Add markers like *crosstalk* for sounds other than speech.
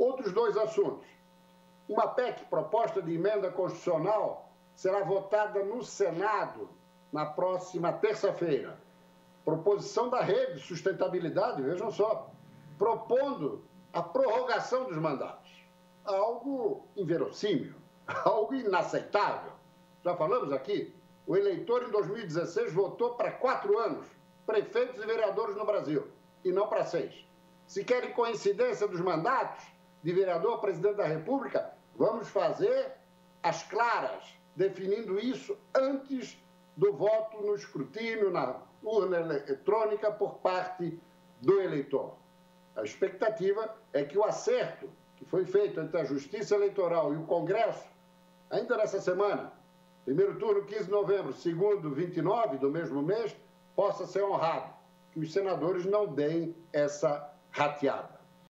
Outros dois assuntos. Uma PEC, proposta de emenda constitucional, será votada no Senado na próxima terça-feira. Proposição da Rede Sustentabilidade, vejam só, propondo a prorrogação dos mandatos. Algo inverossímil, *laughs* algo inaceitável. Já falamos aqui, o eleitor em 2016 votou para quatro anos, prefeitos e vereadores no Brasil, e não para seis. Se querem coincidência dos mandatos de vereador a presidente da República, vamos fazer as claras, definindo isso antes do voto no escrutínio, na urna eletrônica, por parte do eleitor. A expectativa é que o acerto que foi feito entre a Justiça Eleitoral e o Congresso, ainda nessa semana, primeiro turno 15 de novembro, segundo 29 do mesmo mês, possa ser honrado, que os senadores não deem essa rateada.